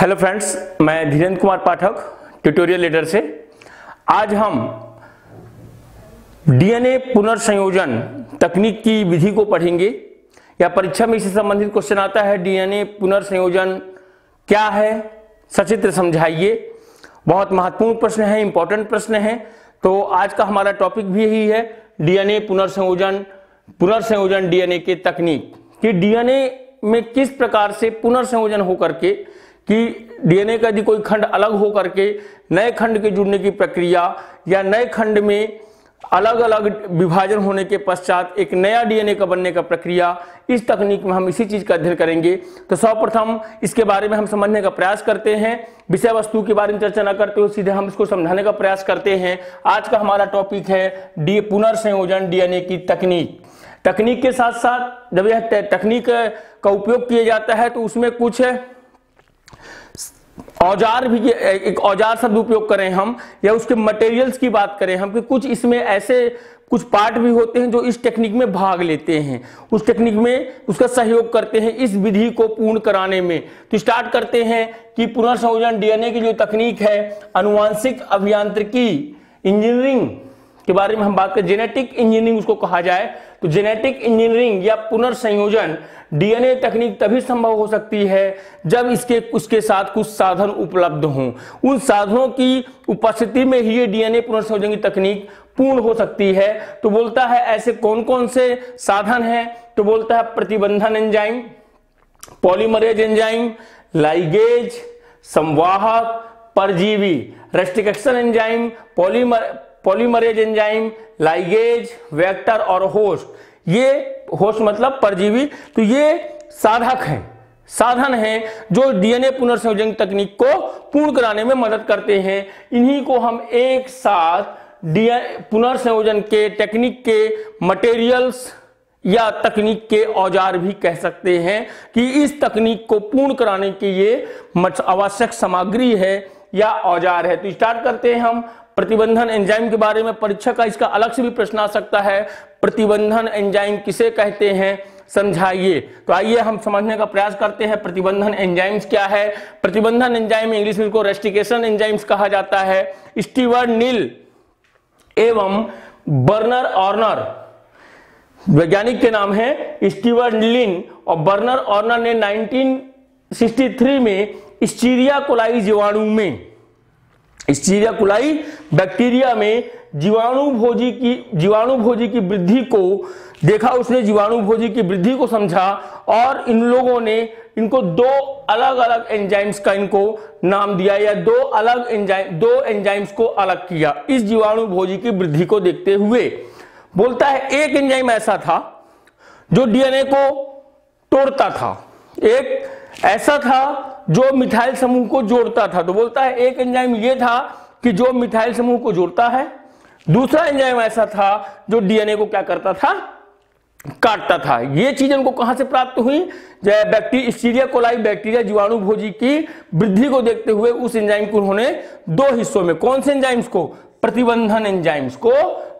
Hello friends मैं Dhirendra Kumar Pathak tutorial leader से। आज हम डीएनए पुनर्संयोजन तकनीक की विधि को पढ़ेंगे। या परीक्षा में इससे संबंधित क्वेश्चन आता है डीएनए पुनर्संयोजन क्या है? सचित्र समझाइए। बहुत महत्वपूर्ण प्रश्न है इंपॉर्टेंट प्रश्न है। तो आज का हमारा टॉपिक भी यही है डीएनए पुनर्संयोजन पुनर्संयोजन डीएनए के तकनीक। कि डीएनए में किस प्रकार से पुनर्संयोजन होकर के कि डीएनए का यदि कोई खंड अलग हो करके नए खंड के जुड़ने की प्रक्रिया या नए खंड में अलग अलग विभाजन होने के पश्चात एक नया डीएनए का बनने का प्रक्रिया, इस तकनीक में हम इसी चीज़ का अध्ययन करेंगे। तो सर्वप्रथम इसके बारे में हम समझने का प्रयास करते हैं। विषय वस्तु के बारे में चर्चा न करते हुए सीधे हम इसको समझाने का प्रयास करते हैं। आज का हमारा टॉपिक है डी पुनर्संयोजन डीएनए की तकनीक। तकनीक के साथ साथ जब यह तकनीक का उपयोग किया जाता है तो उसमें कुछ औज़ार भी एक औज़ार शब्द उपयोग करें हम, या उसके मटेरियल्स की बात करें हम, कि कुछ इसमें ऐसे कुछ पार्ट भी होते हैं जो इस टेक्निक में भाग लेते हैं। उस टेक्निक में उसका सहयोग करते हैं इस विधि को पूर्ण कराने में। तो स्टार्ट करते हैं कि पुनर्संयोजन डीएनए की जो तकनीक है, अनुवांशिक अभियांत्रिकी इंजीनियरिंग के बारे में हम बात करें। जेनेटिक इंजीनियरिंग उसको कहा जाए। तो जेनेटिक इंजीनियरिंग या पुनर्संयोजन डीएनए तकनीक तभी संभव हो सकती है जब इसके, उसके साथ कुछ साधन उपलब्ध हों। उन साधनों की उपस्थिति में ही ये डीएनए पुनर्संयोजन की तकनीक पूर्ण हो सकती है। तो बोलता है ऐसे कौन कौन से साधन हैं? तो बोलता है प्रतिबंधन एंजाइम पॉलीमरेज एंजाइम लाइगेज संवाहक, परजीवी restriction enzyme polymer polymerase enzyme ligase vector और होस्ट ये होस्ट मतलब परजीवी. तो ये साधक हैं. साधन हैं जो डीएनए पुनर्संयोजन तकनीक को पूर्ण कराने में मदद करते हैं. इन्हीं को हम एक साथ पुनर्संयोजन के टेक्निक के मटेरियल्स या तकनीक के औज़ार भी कह सकते हैं कि इस तकनीक को पूर्ण कराने के ये आवश्यक सामग्री है या औज़ार है. तो स्टार्ट करते हैं हम प्रतिबंधन एंजाइम के बारे में परीक्षा का इसका अलग से भी प्रश्न आ सकता है। प्रतिबंधन एंजाइम किसे कहते हैं? समझाइए। तो आइए हम समझने का प्रयास करते हैं, प्रतिबंधन एंजाइम्स क्या है? प्रतिबंधन एंजाइम इंग्लिश में इसको रेस्टिकेशन एंजाइम्स कहा जाता है। स्टीवर्ड नील एवं बर्नर ऑर्नर, वैज्ञानिक के नाम है, स्टीवर्ड लिन और बर्नर ऑर्नर ने 1963 में स्टीरिया कोलाई जीवाणु में स्टीरिया कुलाई बैक्टीरिया में जीवाणु भोजी की, जीवाणु भोजी की वृद्धि को देखा, उसने जीवाणु भोजी की वृद्धि को समझा और इन लोगों ने इनको दो अलग अलग एंजाइम्स का इनको नाम दिया या दो अलग एंजाइम दो एंजाइम्स को अलग किया इस जीवाणु भोजी की वृद्धि को देखते हुए। बोलता है, एक एंजाइम ऐसा था जो डीएनए को तोड़ता था। एक ऐसा था जो मिथाइल समूह को जोड़ता था तो बोलता है, एक एंजाइम ये था कि जो मिथाइल समूह को जोड़ता है, दूसरा एंजाइम ऐसा था जो डीएनए को क्या करता था? काटता था। ये चीज़ उनको कहाँ से प्राप्त हुई? बैक्टीरिया कोलाई बैक्टीरिया जीवाणु भोजी की वृद्धि को देखते हुए उस एंजाइम को उन्होंने दो हिस्सों में, कौन से एंजाइम्स को? प्रतिबंधन एंजाइम्स को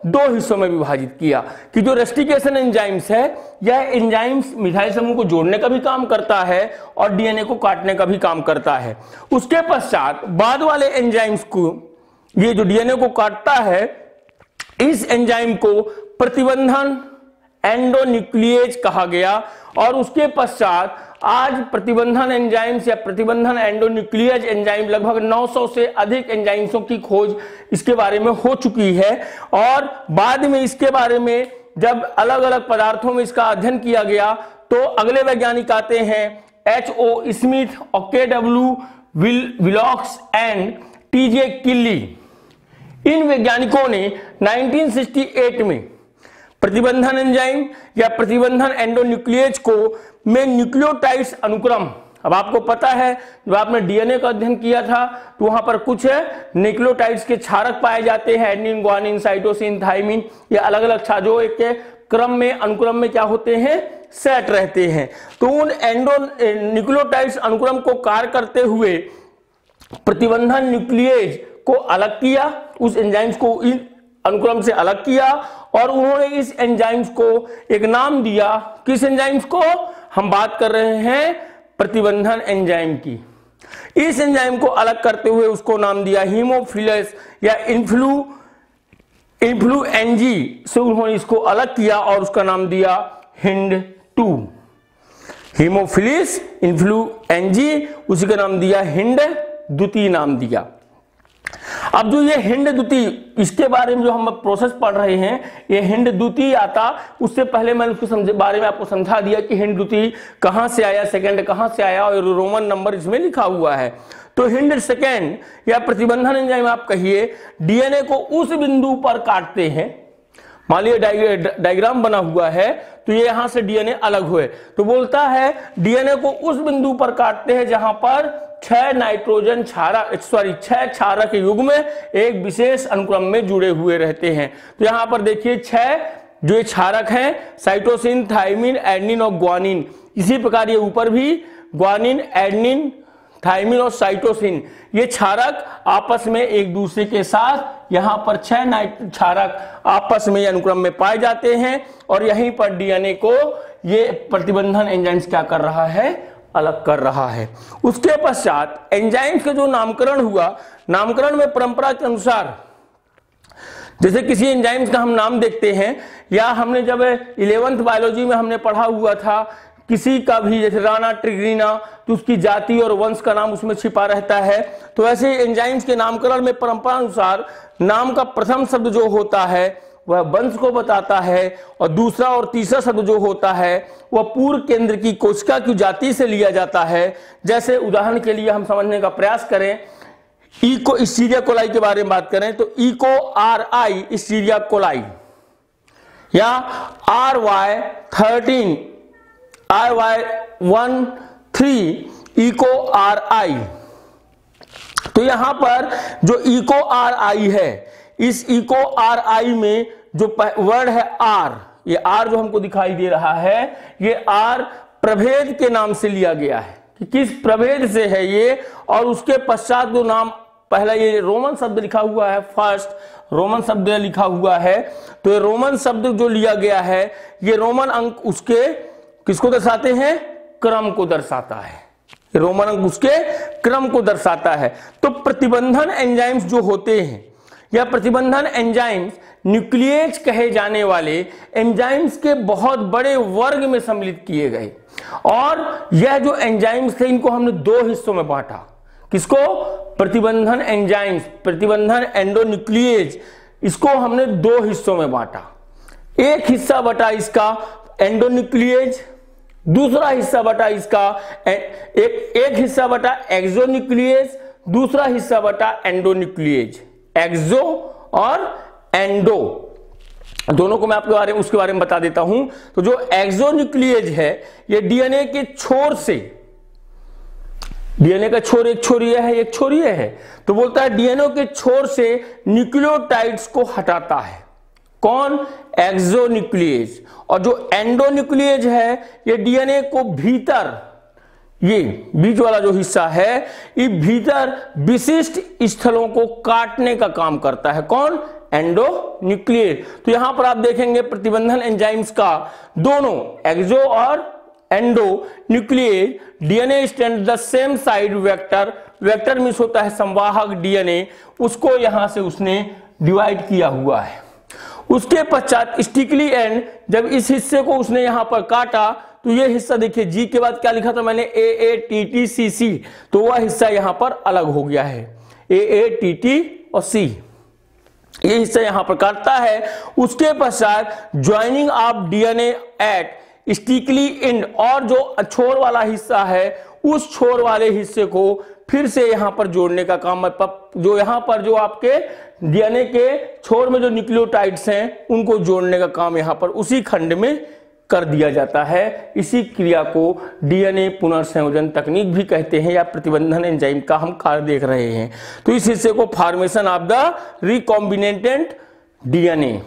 दो हिस्सों में विभाजित किया कि जो रेस्टिकेशन एंजाइम्स है, यह एंजाइम्स मिथाइल समूह को जोड़ने का भी काम करता है और डीएनए को काटने का भी काम करता है। उसके पश्चात बाद वाले एंजाइम्स को, ये जो डीएनए को काटता है, इस एंजाइम को प्रतिबंधन एंडोन्यूक्लिएज कहा गया और उसके पश्चात आज प्रतिबंधन एंजाइम्स या प्रतिबंधन एंडोन्यूक्लियज एंजाइम लगभग 900 से अधिक एंजाइम्सों की खोज इसके बारे में हो चुकी है। और बाद में इसके बारे में जब अलग अलग पदार्थों में इसका अध्ययन किया गया तो अगले वैज्ञानिक आते हैं एच ओ स्मिथ और के डब्ल्यू विलॉक्स एंड टीजे किल्ली इन वैज्ञानिकों ने 1968 में प्रतिबंधन एंजाइम या प्रतिबंधन एंडोन्यूक्लियज को में न्यूक्लियोटाइड्स अनुक्रम। अब आपको पता है जब आपने डीएनए का अध्ययन किया था तो वहाँ पर कुछ न्यूक्लियोटाइड्स के क्षारक पाए जाते हैं, एडनिन, ग्वानिन, साइटोसिन, थाइमिन, ये अलग अलग छाजो के क्रम में, अनुक्रम में क्या होते हैं? सेट रहते हैं। तो उन एंडो, न्यूक्लियोटाइड्स अनुक्रम को कार्य करते हुए प्रतिबंधन न्यूक्लियज को अलग किया, उस एंजाइम्स को अनुक्रम से अलग किया, और उन्होंने इस एंजाइम्स को एक नाम दिया। किस एंजाइम्स को? हम बात कर रहे हैं प्रतिबंधन एंजाइम की। इस एंजाइम को अलग करते हुए उसको नाम दिया हीमोफिलस या इन्फ्लू, इन्फ्लुएंजी से उन्होंने इसको अलग किया और उसका नाम दिया हिंड टू। हीमोफिलिस इन्फ्लुएंजी, उसी का नाम दिया हिंड, द्वितीय नाम दिया। अब जो ये हिंड द्विती इसके बारे में जो हम प्रोसेस पढ़ रहे हैं, ये हिंड द्वितीय आता, उससे पहले मैंने उसके समझे, बारे में आपको समझा दिया कि हिंद द्वितीय कहाँ से आया सेकंड कहाँ से आया, और रोमन नंबर इसमें लिखा हुआ है। तो हिंड सेकेंड या प्रतिबंधन एंजाइम आप कहिए डीएनए को उस बिंदु पर काटते हैं। मान लिया डायग्राम बना हुआ है तो ये यहाँ से डीएनए अलग हुए। तो बोलता है डीएनए को उस बिंदु पर काटते हैं जहाँ पर छह नाइट्रोजन क्षारक सॉरी छह क्षारक युग में एक विशेष अनुक्रम में जुड़े हुए रहते हैं। तो यहाँ पर देखिए, छह जो ये क्षारक हैं साइटोसिन थाइमिन एडनिन और ग्वानिन इसी प्रकार ये ऊपर भी ग्वानिन एडनिन थाइमिन और साइटोसिन ये क्षारक आपस में एक दूसरे के साथ यहाँ पर छह नाइट, क्षारक आपस में अनुक्रम में पाए जाते हैं और यहीं पर डीएनए को ये प्रतिबंधन एंजाइम्स क्या कर रहा है? अलग कर रहा है। उसके पश्चात एंजाइम्स का जो नामकरण हुआ, नामकरण में परंपरा के अनुसार, जैसे किसी एंजाइम्स का हम नाम देखते हैं, या हमने जब इलेवेंथ बायोलॉजी में हमने पढ़ा हुआ था, किसी का भी, जैसे राना ट्रिग्रीना तो उसकी जाति और वंश का नाम उसमें छिपा रहता है। तो ऐसे एंजाइम्स के नामकरण में परंपरा अनुसार, नाम का प्रथम शब्द जो होता है वह वंश को बताता है और दूसरा और तीसरा शब्द जो होता है, वह पूर्व केंद्र की कोशिका की जाति से लिया जाता है। जैसे उदाहरण के लिए हम समझने का प्रयास करें, इको स्टीरिया कोलाई के बारे में बात करें तो इको आर आई स्टीरिया कोलाई। या R Y thirteen R Y one three, Eco R I तो यहाँ पर जो इको आर आई है इस इको आर आई में जो वर्ड है आर, ये आर जो हमको दिखाई दे रहा है, ये आर प्रभेद के नाम से लिया गया है। कि किस प्रभेद से है ये? और उसके पश्चात जो नाम, पहला ये रोमन शब्द लिखा हुआ है फ़र्स्ट रोमन शब्द लिखा हुआ है। तो ये रोमन शब्द जो लिया गया है, ये रोमन अंक उसके किसको दर्शाते हैं? क्रम को दर्शाता है। रोमन अंक उसके क्रम को दर्शाता है। तो प्रतिबंधन एंजाइम्स जो होते हैं या प्रतिबंधन एंजाइम्स न्यूक्लियस कहे जाने वाले एंजाइम्स के बहुत बड़े वर्ग में सम्मिलित किए गए। और यह जो एंजाइम्स थे, इनको हमने दो हिस्सों में बांटा। किसको? प्रतिबंधन एंजाइम्स, प्रतिबंधन एंडोन्यूक्लियज, इसको हमने दो हिस्सों में बांटा। एक हिस्सा बटा इसका एंडोन्यूक्लियज, दूसरा हिस्सा बटा इसका एक एक हिस्सा बटा एक्सोन्यूक्लियज, दूसरा हिस्सा बटा एंडोन्यूक्लियज। एक्सो और एंडो दोनों को मैं आपके बारे में उसके बारे में बता देता हूँ। तो जो एक्सोन्यूक्लियज है, ये डीएनए के छोर से डीएनए का छोर एक छोरिय है, एक छोरिय है। तो बोलता है डीएनए के छोर से न्यूक्लियोटाइड्स को हटाता है। कौन? एक्सोन्यूक्लियज और जो एंडोन्यूक्लियज है, ये डीएनए को भीतर ये बीच वाला जो हिस्सा है, ये भीतर विशिष्ट स्थलों को काटने का काम करता है। कौन? एंडो न्यूक्लियर तो यहाँ पर आप देखेंगे प्रतिबंधन एंजाइम्स का दोनों एक्सो और endo nuclear DNA stand the same side vector vector means होता है संवाहक डीएनए, उसको यहाँ से उसने डिवाइड किया हुआ है। उसके पश्चात स्टिकली एंड, जब इस हिस्से को उसने यहाँ पर काटा तो ये हिस्सा देखिए जी के बाद क्या लिखा था मैंने? ए ए टी टी सी सी तो वह हिस्सा यहाँ पर अलग हो गया है। ए ए टी टी और सी ये हिस्सा यहाँ पर काटता है। उसके पश्चात joining of DNA at stickily end और जो छोर वाला हिस्सा है, उस छोर वाले हिस्से को फिर से यहाँ पर जोड़ने का काम जो यहाँ पर जो आपके डीएनए के छोर में जो न्यूक्लियोटाइड्स हैं, उनको जोड़ने का काम यहाँ पर उसी खंड में कर दिया जाता है। इसी क्रिया को डीएनए पुनर्संयोजन तकनीक भी कहते हैं या प्रतिबंधन एंजाइम का हम कार्य देख रहे हैं। तो इस हिस्से को formation of the recombinant DNA,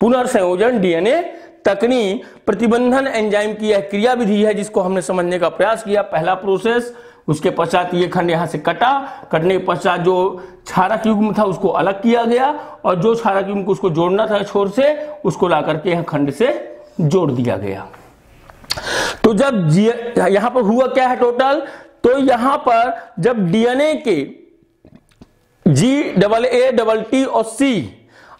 पुनर्संयोजन DNA तकनीक, प्रतिबंधन एंजाइम की यह क्रिया विधि है जिसको हमने समझने का प्रयास किया। पहला प्रोसेस, उसके पश्चात ये खंड यहाँ से कटा। कटने के पश्चात जो क्षारक युग्म था उसको अलग किया गया और जो क्षारक युग्म को उसको जोड़ना था छोर से, उसको ला करके यहाँ खंड से जोड़ दिया गया। तो जब यहाँ पर हुआ क्या है टोटल तो यहाँ पर जब डीएनए के G double A double T और सी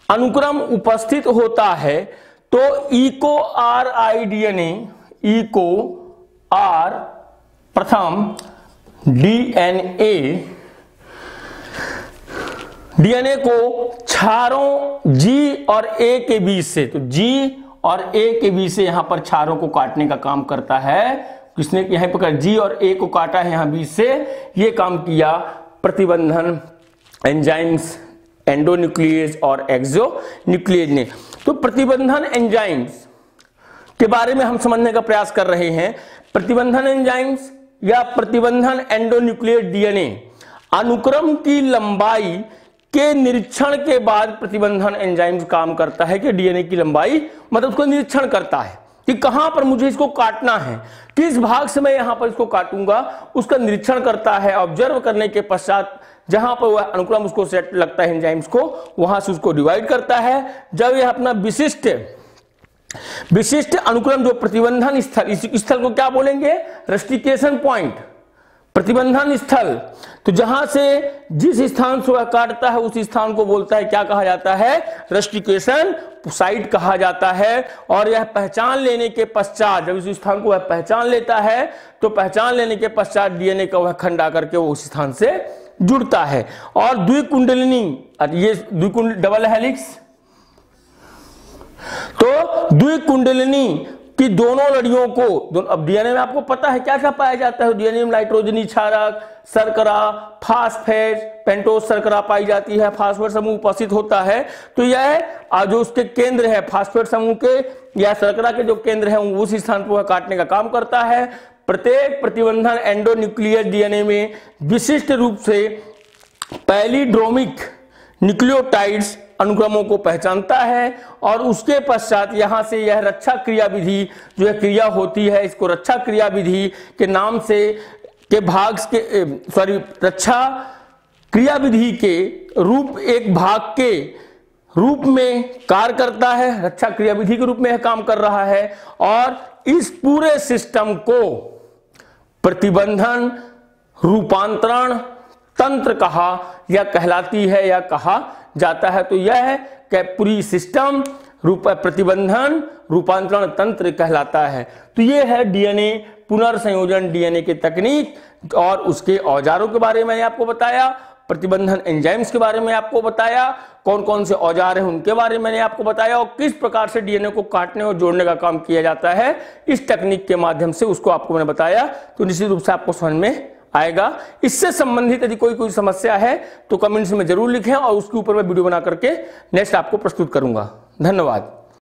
अनुक्रम उपस्थित होता है तो Eco R I DNA Eco R प्रथम डीएनए डीएनए को क्षारों जी और ए के बीच से तो जी और ए के बीच से यहाँ पर क्षारों को काटने का काम करता है। किसने यहाँ पर जी और ए को काटा है यहाँ बीच से। ये काम किया प्रतिबंधन एंजाइम्स एंडोन्यूक्लियस और एक्सो न्यूक्लियस ने। तो प्रतिबंधन एंजाइम्स के बारे में हम समझने का प्रयास कर रहे हैं। प्रतिबंधन एंजाइम्स या प्रतिबंधन एंडोन्यूक्लियर डीएनए अनुक्रम की लंबाई के निरीक्षण के बाद प्रतिबंधन एंजाइम्स काम करता है कि डीएनए की लंबाई मतलब उसको निरीक्षण करता है कि कहाँ पर मुझे इसको काटना है, किस भाग से मैं यहाँ पर इसको काटूँगा, उसका निरीक्षण करता है ऑब्ज़र्व करने के पश्चात जहाँ पर वह अनुक्रम उसको सेट लगता है एंजाइम्स को, वहाँ से उसको डिवाइड करता है। जब यह अपना विशिष्ट विशिष्ट अनुक्रम जो प्रतिबंधन स्थल, इस स्थल को क्या बोलेंगे? रेस्टिकेशन पॉइंट प्रतिबंधन स्थल। तो जहाँ से जिस स्थान से वह काटता है, उस स्थान को बोलता है, क्या कहा जाता है? रेस्टिकेशन साइट कहा जाता है और यह पहचान लेने के पश्चात, जब इस स्थान को वह पहचान लेता है तो पहचान लेने के पश्चात डीएनए का वह खंड आकर के वो उस स्थान से जुड़ता है। और द्विकुंडलिनी ये द्विकुंड, डबल हेलिक्स। तो द्विकुंडलिनी कि दोनों लड़ियों को दो, अब डीएनए में आपको पता है क्या क्या पाया जाता है? डीएनए में नाइट्रोजनी क्षारक सरकरा फास्फेट पेंटोस सरकरा पाई जाती है। फास्फेट समूह उपस्थित होता है। तो यह जो उसके केंद्र है फास्फेट समूह के या सरकरा के जो केंद्र है उस स्थान पर काटने का काम करता है। प्रत्येक प्रतिबंधन एंडोन्यूक्लियर डीएनए में विशिष्ट रूप से पैलीड्रोमिक न्यूक्लियोटाइड्स अनुक्रमों को पहचानता है और उसके पश्चात यहाँ से यह रक्षा क्रिया विधि जो है क्रिया होती है, इसको रक्षा क्रिया विधि के नाम से के भाग के सॉरी रक्षा क्रिया विधि के रूप, एक भाग के रूप में कार्य करता है, रक्षा क्रिया विधि के रूप में यह काम कर रहा है और इस पूरे सिस्टम को प्रतिबंधन, रूपांतरण तंत्र कहा या कहलाती है या कहा जाता है तो यह है पूरी सिस्टम रूप प्रतिबंधन, रूपांतरण तंत्र कहलाता है। तो यह है डीएनए पुनर्संयोजन डीएनए की तकनीक और उसके औजारों के बारे में आपको बताया, प्रतिबंधन एंजाइम्स के बारे में आपको बताया कौन कौन से औज़ार हैं उनके बारे में मैंने आपको बताया और किस प्रकार से डीएनए को काटने और जोड़ने का काम किया जाता है, इस तकनीक के माध्यम से उसको आपको मैंने बताया। तो निश्चित रूप से आपको समझ में आएगा। इससे संबंधित यदि कोई कोई समस्या है तो कमेंट्स में ज़रूर लिखें और उसके ऊपर मैं वीडियो बना करके नेक्स्ट आपको प्रस्तुत करूँगा। धन्यवाद।